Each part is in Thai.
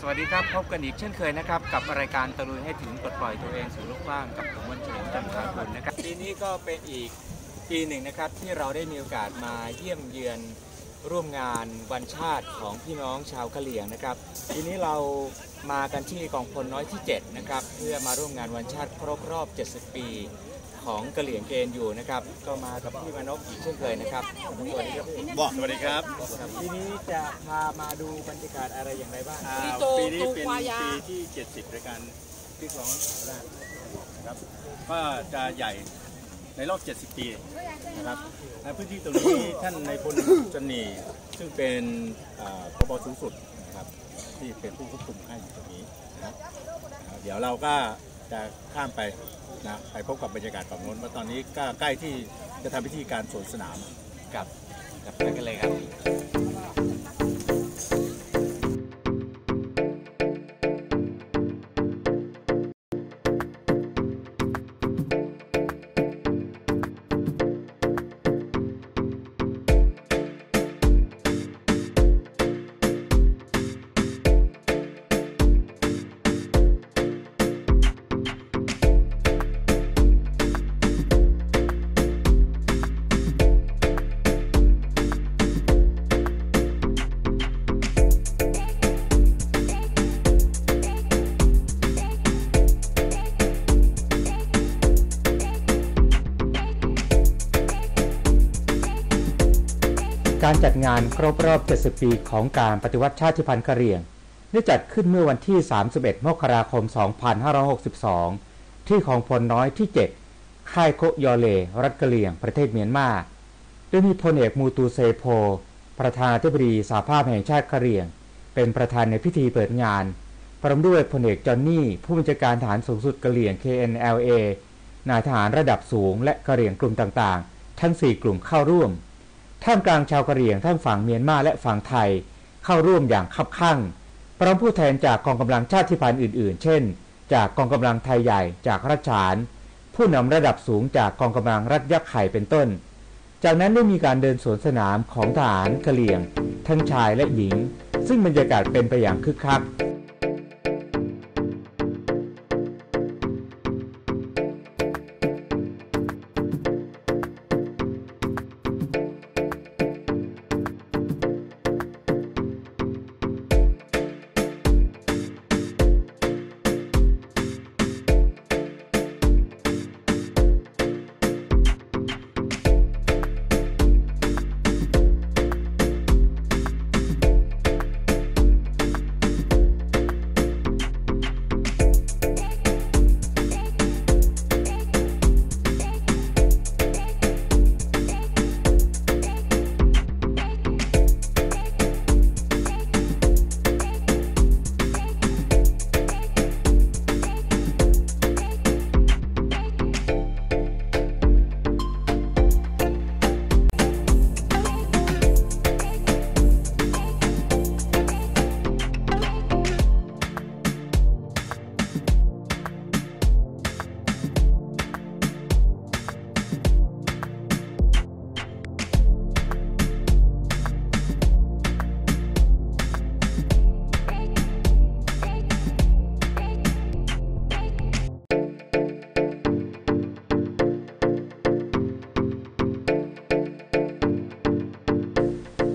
สวัสดีครับ พบกันอีกเช่นเคยนะครับ กับรายการตะลุยให้ถึงปลดปล่อยตัวเองสู่โลกกว้างกับผมวันเฉลิมจันทราคุณนะครับปีนี้ก็เป็นอีกปีหนึ่งนะครับที่เราได้มีโอกาสมาเยี่ยมเยือนร่วมงานวันชาติของพี่น้องชาวกะเหรี่ยงนะครับปีนี้เรามากันที่กองพลน้อยที่ 7 นะครับ เพื่อมาร่วมงานวันชาติครบรอบ 70 ปี ของกะเหรี่ยงเกณฑ์อยู่นะครับ ก็มากับพี่มานพอีกเช่นเคยนะครับสวัสดีครับพี่บอกสวัสดีครับครับทีนี้จะพามาดูบรรยากาศอะไรอย่างไรบ้างอ่าปีโตปีนี้เป็นโตกว่ายาปีที่ 70รายการที่สองราชนะครับก็จะใหญ่ในรอบ 70 ปีนะครับในพื้นที่ตรงนี้ท่านในายพลจันนีซึ่งเป็นอ่าพบสูงสุดนะครับที่เป็นผู้ควบคุมให้อยู่ตรงนี้นะครับอ่าเดี๋ยวเราก็ จะข้ามไปนะไปพบกับบรรยากาศฝั่งโน้นว่าตอนนี้ก็ใกล้ที่จะทำพิธีการสวนสนามกับกับกันเลยครับ การจัดงานครบรอบ 70 ปีของการปฏิวัติชาติพันธุ์กะเหรี่ยง ได้จัดขึ้นเมื่อวันที่ 31 มกราคม 2562 ที่ของพลน้อยที่ 7 ค่ายโคยอเล รัฐกะเหรี่ยง ประเทศเมียนมา โดยมีพลเอกมูตูเซโพ ประธานาธิบดีสหภาพแห่งชาติกะเหรี่ยง เป็นประธานในพิธีเปิดงาน พร้อมด้วยพลเอกจอห์นนี่ ผู้บัญชาการฐานสูงสุดกะเหรี่ยง KNLA นายทหารระดับสูงและกะเหรี่ยงกลุ่มต่างๆ ทั้ง 4 กลุ่มเข้าร่วม ท่ามกลางชาวกะเหรี่ยงทั้งฝั่งเมียนมาและฝั่งไทย เข้าร่วมอย่างคับคั่งพร้อมผู้แทนจากกองกำลังชาติพันธุ์อื่นๆ เช่น จากกองกำลังไทยใหญ่จากรัชฉาน ผู้นำระดับสูงจากกองกำลังรัฐยักษ์ไข่เป็นต้น จากนั้นได้มีการเดินสวนสนามของทหารกะเหรี่ยง ทั้งชายและหญิง ซึ่งบรรยากาศเป็นไปอย่างคึกคัก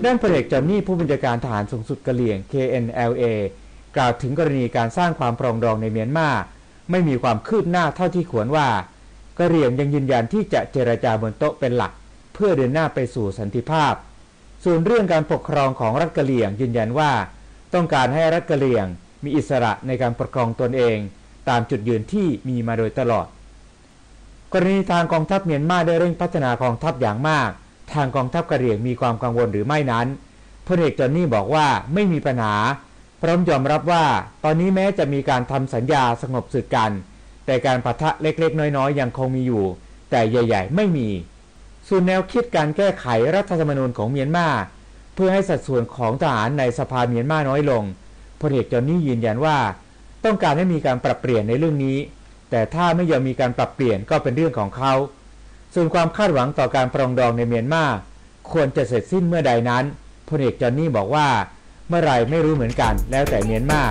ด้านพลเอกจอนนี่ผู้บัญชาการทหารสูงสุดกะเหรี่ยง KNLA กล่าวถึงกรณีการสร้างความปรองดองในเมียนมาไม่มีความคืบหน้าเท่าที่ควรว่ากะเหรี่ยงยังยืนยันที่จะเจรจาบนโต๊ะเป็นหลัก เพื่อเดินหน้าไปสู่สันติภาพ ส่วนเรื่องการปกครองของรัฐกะเหรี่ยงยืนยันว่า ต้องการให้รัฐกะเหรี่ยง มีอิสระในการปกครองตนเอง ตามจุดยืนที่มีมาโดยตลอด กรณีทางกองทัพเมียนมาได้เร่งพัฒนากองทัพอย่างมาก ทางกองทัพกะเหรี่ยงมีความกังวลหรือไม่นั้นพลเอกจอนนี่บอกว่าไม่มีปัญหา พร้อมยอมรับว่า ตอนนี้แม้จะมีการทำสัญญาสงบศึกกัน แต่การปะทะเล็กๆ น้อยๆ ยังคงมีอยู่ แต่ใหญ่ ๆ ไม่มี ส่วนแนวคิดการแก้ไขรัฐธรรมนูญของเมียนมาเพื่อให้สัดส่วนของทหารในสภาเมียนมาน้อยลงพลเอกจอนนี่ยืนยันว่า ต้องการให้มีการปรับเปลี่ยนในเรื่องนี้ แต่ถ้าไม่ยอมมีการปรับเปลี่ยนก็เป็นเรื่องของเขา ส่วนความคาดหวังต่อการปรองดองในเมียนมาควรจะเสร็จสิ้นเมื่อใดนั้นพลเอกจอห์นนี่บอกว่า เมื่อไรไม่รู้เหมือนกัน แล้วแต่เมียนมา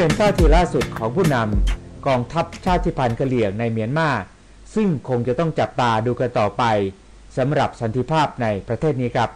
เป็นท่าทีล่าสุดของผู้นำกองทัพชาติพันธุ์กะเหรี่ยงในเมียนมา ซึ่งคงจะต้องจับตาดูกันต่อไปสำหรับสันติภาพในประเทศนี้ครับ